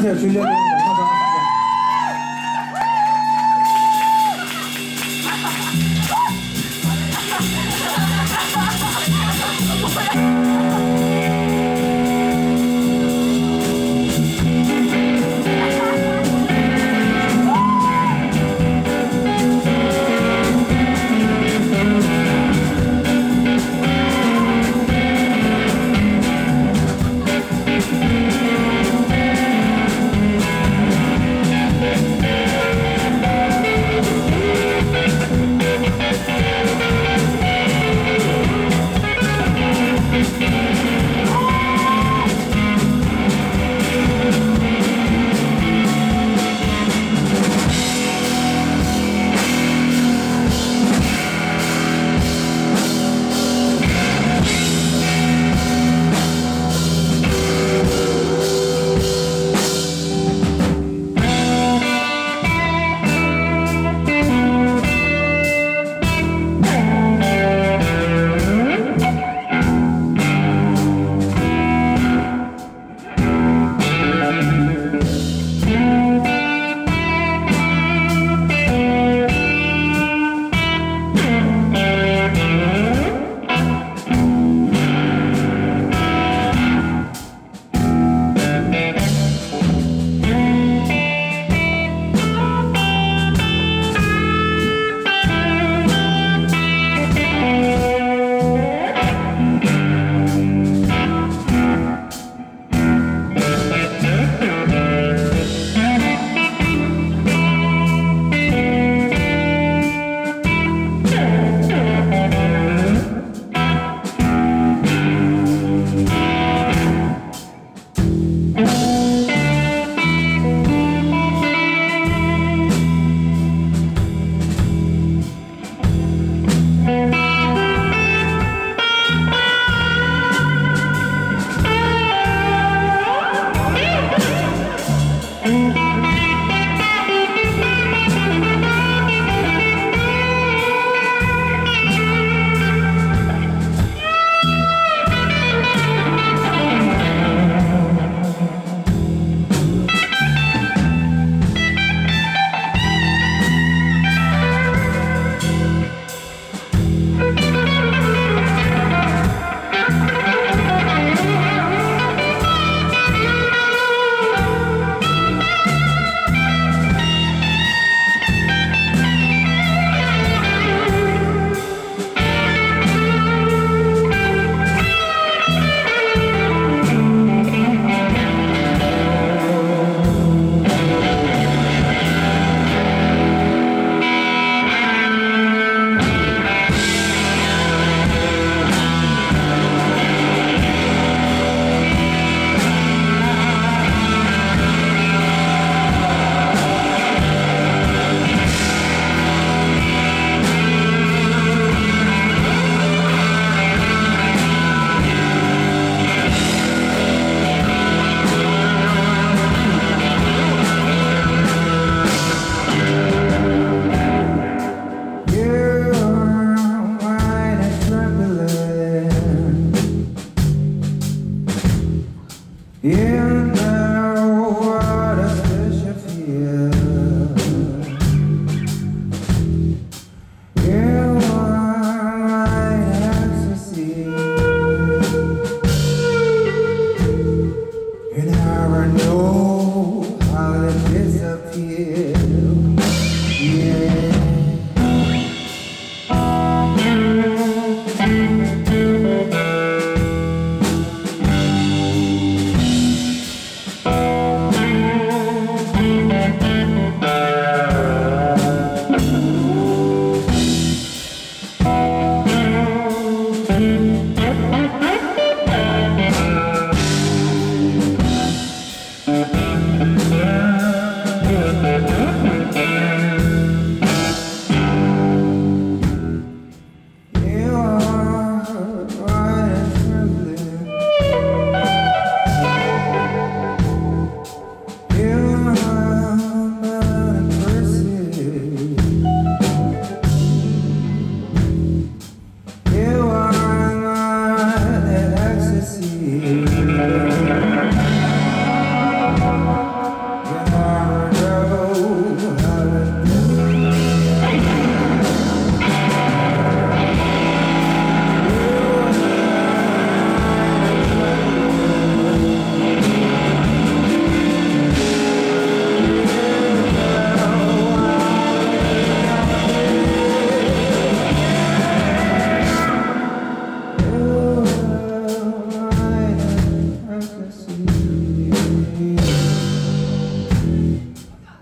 谢谢徐先生。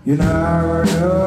You never do.